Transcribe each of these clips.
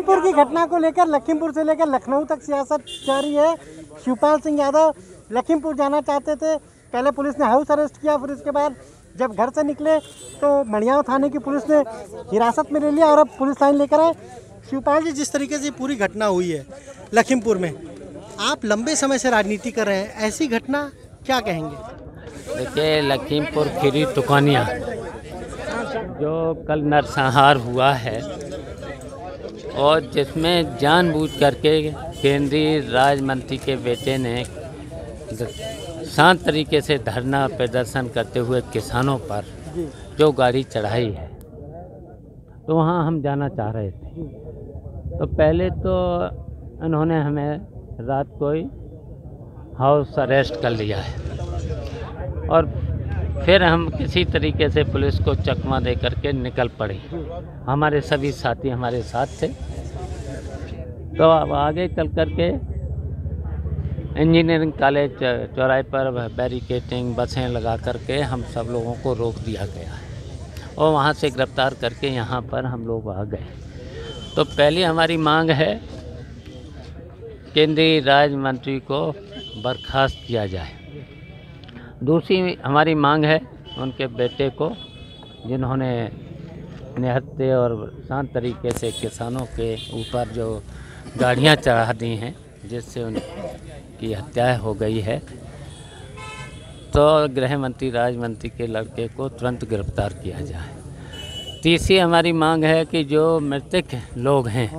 लखीमपुर की घटना को लेकर, लखीमपुर से लेकर लखनऊ तक सियासत जारी है। शिवपाल सिंह यादव लखीमपुर जाना चाहते थे। पहले पुलिस ने हाउस अरेस्ट किया, फिर उसके बाद जब घर से निकले तो मड़ियाव थाने की पुलिस ने हिरासत में ले लिया और अब पुलिस लाइन लेकर आए। शिवपाल जी, जिस तरीके से पूरी घटना हुई है लखीमपुर में, आप लंबे समय से राजनीति कर रहे हैं, ऐसी घटना क्या कहेंगे? देखिए, लखीमपुर खीरी तुकानिया जो कल नरसंहार हुआ है और जिसमें जानबूझ करके केंद्रीय राज्य मंत्री के बेटे ने शांत तरीके से धरना प्रदर्शन करते हुए किसानों पर जो गाड़ी चढ़ाई है तो वहाँ हम जाना चाह रहे थे। तो पहले तो उन्होंने हमें रात को ही हाउस अरेस्ट कर लिया है। और फिर हम किसी तरीके से पुलिस को चकमा दे करके निकल पड़े। हमारे सभी साथी हमारे साथ थे। तो अब आगे चल करके इंजीनियरिंग कॉलेज चौराहे पर बैरिकेटिंग बसें लगा करके हम सब लोगों को रोक दिया गया है। और वहाँ से गिरफ़्तार करके यहाँ पर हम लोग आ गए। तो पहली हमारी मांग है, केंद्रीय राज्य मंत्री को बर्खास्त किया जाए। दूसरी हमारी मांग है उनके बेटे को, जिन्होंने निहत्ते और शांत तरीके से किसानों के ऊपर जो गाड़ियाँ चढ़ा दी हैं, जिससे उनकी हत्या हो गई है। तो गृह मंत्री राज्य मंत्री के लड़के को तुरंत गिरफ़्तार किया जाए। तीसरी हमारी मांग है कि जो मृतक लोग हैं,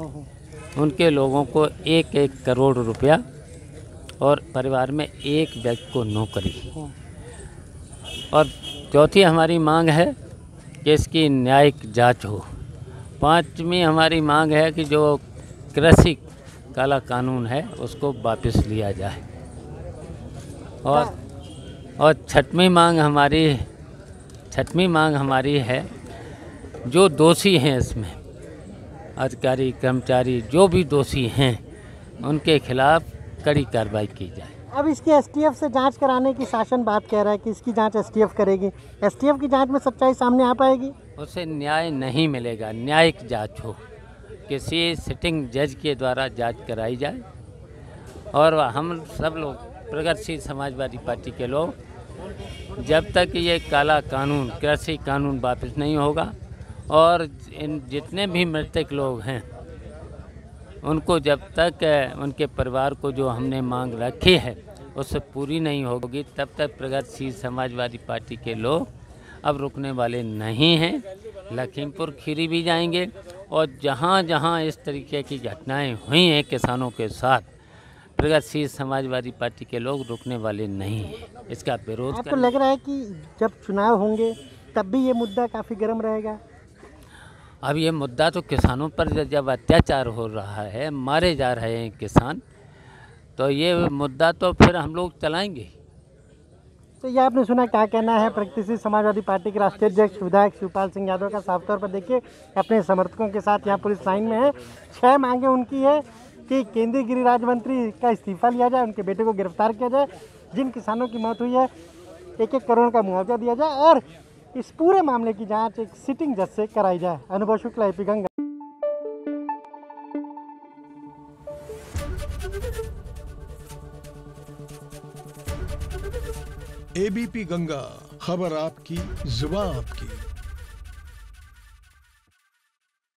उनके लोगों को एक एक करोड़ रुपया और परिवार में एक व्यक्ति को नौकरी। और चौथी हमारी मांग है कि इसकी न्यायिक जाँच हो। पांचवी हमारी मांग है कि जो कृषि काला कानून है, उसको वापस लिया जाए। और और छठवीं मांग हमारी, छठवीं मांग हमारी है, जो दोषी हैं इसमें, अधिकारी, कर्मचारी, जो भी दोषी हैं, उनके खिलाफ कड़ी कार्रवाई की जाए। अब इसकी एसटीएफ से जाँच कराने की शासन बात कह रहा है कि इसकी जाँच एसटीएफ करेगी। एसटीएफ की जाँच में सच्चाई सामने आ पाएगी? उसे न्याय नहीं मिलेगा। न्यायिक जाँच हो। किसी सिटिंग जज के द्वारा जाँच कराई जाए। और हम सब लोग प्रगतिशील समाजवादी पार्टी के लोग, जब तक ये काला कानून, कृषि कानून वापस नहीं होगा, और इन जितने भी मृतक लोग हैं उनको जब तक उनके परिवार को जो हमने मांग रखी है उससे पूरी नहीं होगी तब तक प्रगतिशील समाजवादी पार्टी के लोग अब रुकने वाले नहीं हैं। लखीमपुर खीरी भी जाएँगे और जहाँ जहाँ इस तरीके की घटनाएँ हुई हैं किसानों के साथ प्रगतिशील समाजवादी पार्टी के लोग रुकने वाले नहीं हैं। इसका विरोध आपको लग रहा है कि जब चुनाव होंगे तब भी ये मुद्दा काफ़ी गर्म रहेगा? अब ये मुद्दा तो किसानों पर जब अत्याचार हो रहा है, मारे जा रहे हैं किसान तो ये मुद्दा तो फिर हम लोग चलाएँगे। तो ये आपने सुना क्या कहना है? प्रगतिशील समाजवादी पार्टी के राष्ट्रीय अध्यक्ष, विधायक शिवपाल सिंह यादव का साफ़ तौर पर देखिए, अपने समर्थकों के साथ यहाँ पुलिस लाइन में है। छह मांगे उनकी है कि केंद्रीय गृह राज्य मंत्री का इस्तीफा लिया जाए, उनके बेटे को गिरफ़्तार किया जाए, जिन किसानों की मौत हुई है एक एक करोड़ का मुआवजा दिया जाए और इस पूरे मामले की जाँच एक सिटिंग जज से कराई जाए। अनुभव शुक्ला, एपी गंगा। एबीपी गंगा, खबर आपकी जुबा आपकी।